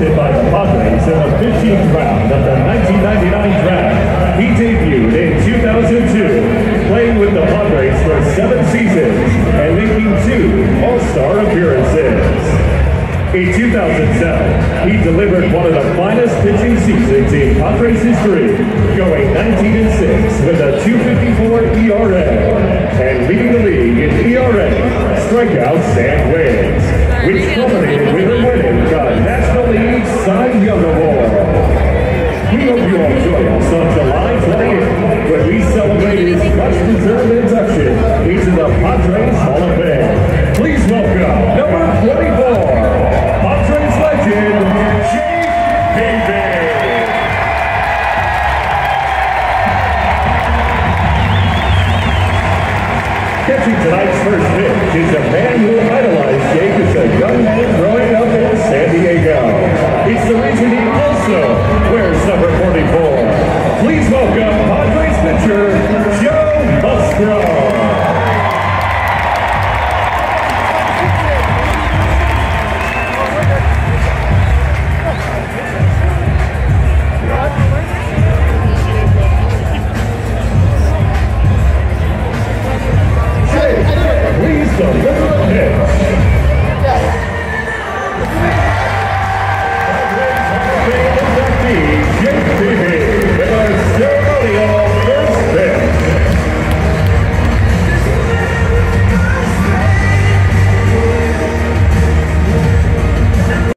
by the Padres in the 15th round of the 1999 draft. He debuted in 2002, playing with the Padres for seven seasons and making two All-Star appearances. In 2007, he delivered one of the finest pitching seasons in Padres history, going 19 6 with a 254 ERA and leading the league in ERA, strikeouts, and wins, which culminated with We on July 28th when we celebrate his much-deserved induction into the Padres Hall of Fame. Please welcome number 24, Padres legend, Davis. Catching tonight's first pitch is a man who